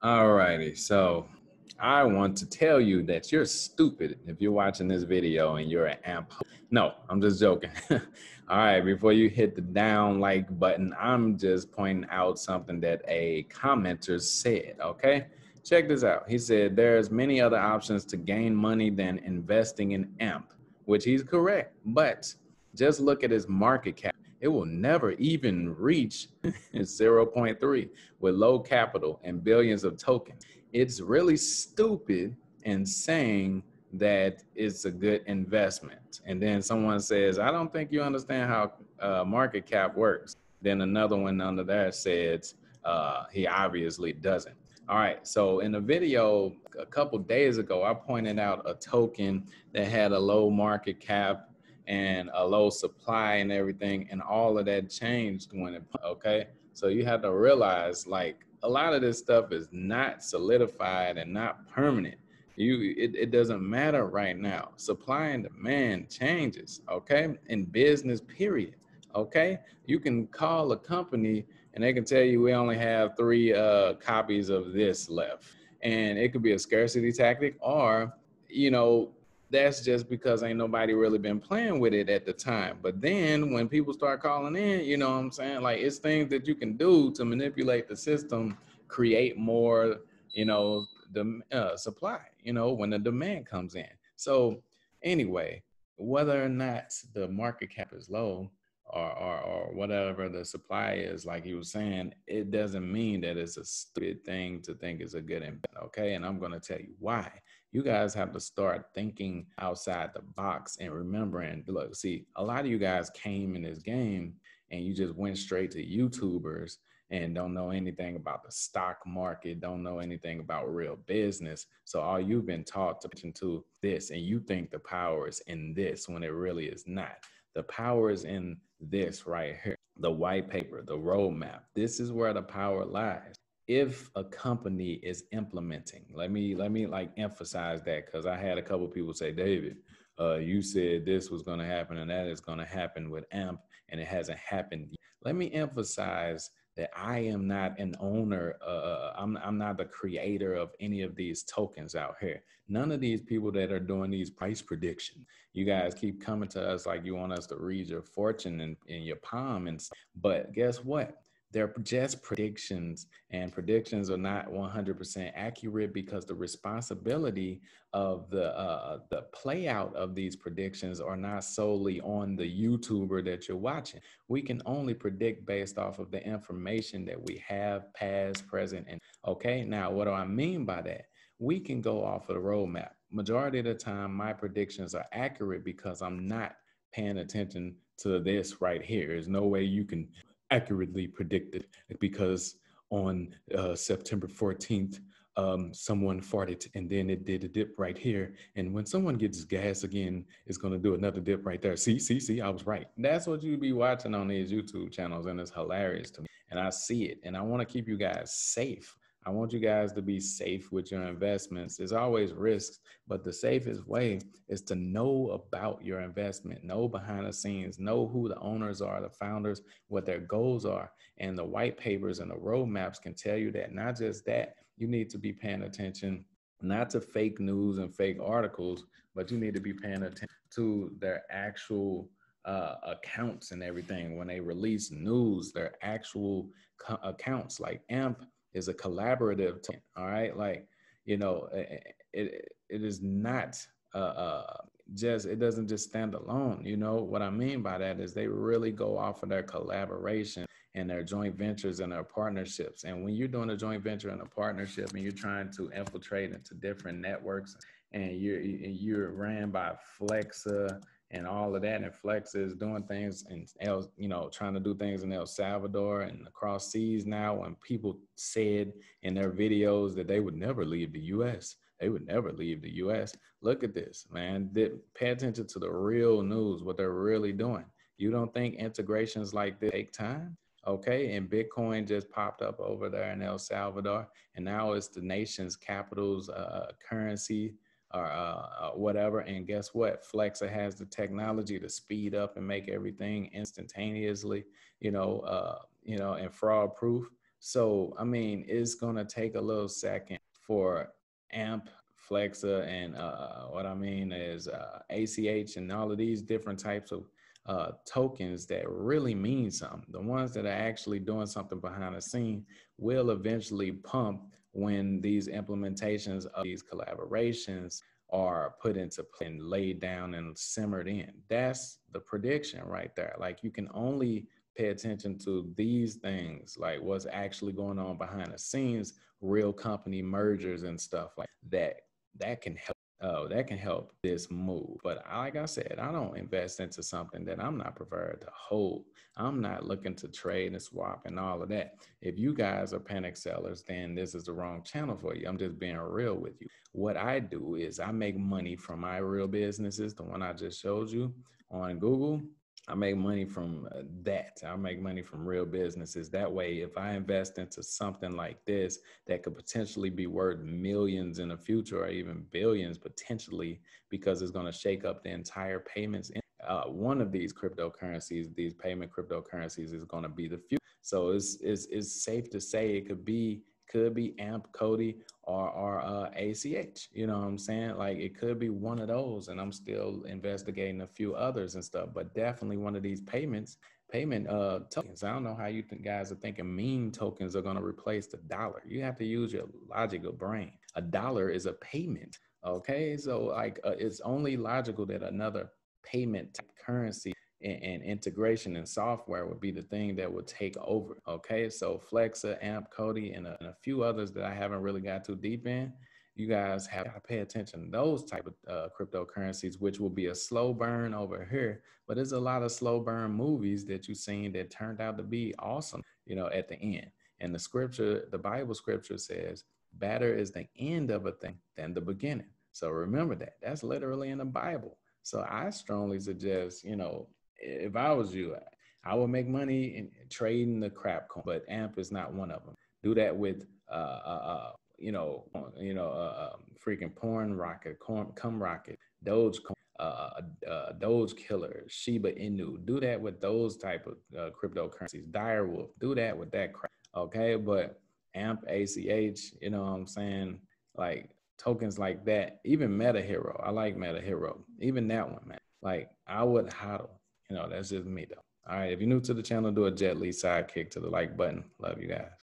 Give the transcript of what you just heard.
All righty. So I want to tell you that you're stupid if you're watching this video and you're an amp. No, I'm just joking. All right, before you hit the down like button, I'm just pointing out something that a commenter said, okay? Check this out. He said there's many other options to gain money than investing in AMP, which he's correct, but just look at his market cap it will never even reach 0.3 with low capital and billions of tokens. It's really stupid in saying that it's a good investment. And then someone says, I don't think you understand how uh, market cap works. Then another one under there says, uh, he obviously doesn't. All right, so in a video a couple days ago, I pointed out a token that had a low market cap and a low supply and everything and all of that changed when it okay? So you have to realize like a lot of this stuff is not solidified and not permanent. You it, it doesn't matter right now. Supply and demand changes okay? In business period okay? You can call a company and they can tell you we only have three uh, copies of this left. And it could be a scarcity tactic or you know that's just because ain't nobody really been playing with it at the time. But then when people start calling in, you know what I'm saying? Like it's things that you can do to manipulate the system, create more, you know, the uh, supply, you know, when the demand comes in. So anyway, whether or not the market cap is low or, or, or whatever the supply is, like he was saying, it doesn't mean that it's a stupid thing to think it's a good investment. Okay. And I'm going to tell you why you guys have to start thinking outside the box and remembering look see a lot of you guys came in this game and you just went straight to youtubers and don't know anything about the stock market don't know anything about real business. So all you've been taught to pitch into this and you think the power is in this when it really is not. The power is in this right here the white paper the roadmap. This is where the power lies if a company is implementing let me let me like emphasize that because i had a couple people say david uh, you said this was going to happen and that is going to happen with amp and it hasn't happened let me emphasize that i am not an owner uh, uh, I'm, I'm not the creator of any of these tokens out here. None of these people that are doing these price predictions. You guys keep coming to us like you want us to read your fortune in, in your palm and but guess what they're just predictions and predictions are not 100% accurate because the responsibility of the uh, the play out of these predictions are not solely on the youtuber that you're watching. We can only predict based off of the information that we have past present and okay? Now what do i mean by that? We can go off of the roadmap. Majority of the time my predictions are accurate because i'm not paying attention to this right here. There's no way you can accurately predicted because on uh, September 14th, um, someone farted and then it did a dip right here. And when someone gets gas again, it's going to do another dip right there. See, see, see, I was right. That's what you be watching on these YouTube channels. And it's hilarious to me. And I see it. And I want to keep you guys safe. I want you guys to be safe with your investments. There's always risks, but the safest way is to know about your investment, know behind the scenes, know who the owners are, the founders, what their goals are. And the white papers and the roadmaps can tell you that. Not just that, you need to be paying attention not to fake news and fake articles, but you need to be paying attention to their actual uh, accounts and everything. When they release news, their actual co- accounts like AMP is a collaborative team. All right, like you know, it it, is not uh, uh, just it doesn't just stand alone. You know what I mean by that is they really go off of their collaboration and their joint ventures and their partnerships. And when you're doing a joint venture and a partnership, and you're trying to infiltrate into different networks, and you're you're ran by Flexa and all of that. And Flex is doing things and El, you know, trying to do things in El Salvador and across seas now. When people said in their videos that they would never leave the U.S., they would never leave the U.S. Look at this, man. Pay attention to the real news, what they're really doing. You don't think integrations like this take time? Okay, and Bitcoin just popped up over there in El Salvador, and now it's the nation's capital's uh, currency or uh, uh, whatever. And guess what? Flexa has the technology to speed up and make everything instantaneously, you know, uh, you know, and fraud proof. So, I mean, it's going to take a little second for AMP, Flexa, and uh, what I mean is uh, ACH and all of these different types of uh, tokens that really mean something. The ones that are actually doing something behind the scene will eventually pump when these implementations of these collaborations are put into play and laid down and simmered in. That's the prediction right there. Like you can only pay attention to these things, like what's actually going on behind the scenes, real company mergers and stuff like that. That can help uh, that can help this move. But like I said, I don't invest into something that I'm not prepared to hold. I'm not looking to trade and swap and all of that. If you guys are panic sellers, then this is the wrong channel for you. I'm just being real with you. What I do is I make money from my real businesses, the one I just showed you on Google. I make money from uh, that. I make money from real businesses. That way, if I invest into something like this that could potentially be worth millions in the future or even billions potentially, because it's going to shake up the entire payments. Uh, one of these cryptocurrencies, these payment cryptocurrencies, is going to be the future. So it's, it's, it's safe to say it could be could be AMP, Cody or, or uh, ACH. You know what I'm saying? Like it could be one of those, and I'm still investigating a few others and stuff. But definitely one of these payments, payment uh, tokens. I don't know how you think guys are thinking meme tokens are going to replace the dollar. You have to use your logical brain. A dollar is a payment. Okay, so like uh, it's only logical that another payment currency and, and, integration and software would be the thing that would take over. Okay, so Flexa, AMP, Cody, and a, and a few others that I haven't really got too deep in. You guys have to pay attention to those type of uh, cryptocurrencies, which will be a slow burn over here. But there's a lot of slow burn movies that you've seen that turned out to be awesome, you know, at the end. And the scripture, the Bible scripture says, better is the end of a thing than the beginning. So remember that. That's literally in the Bible. So I strongly suggest, you know, if I was you, I would make money in trading the crap coin, but AMP is not one of them. Do that with, uh, uh, uh you know, you know, uh, um, freaking porn rocket, corn, cum rocket, Doge, uh, uh, Doge killer, Shiba Inu. Do that with those type of uh, cryptocurrencies. Direwolf. Do that with that crap. Okay, but AMP, ACH. You know what I'm saying? Like tokens like that. Even Meta Hero. I like Meta Hero. Even that one, man. Like I would hodl. You know, that's just me though. All right. If you're new to the channel, do a Jet Li sidekick to the like button. Love you guys.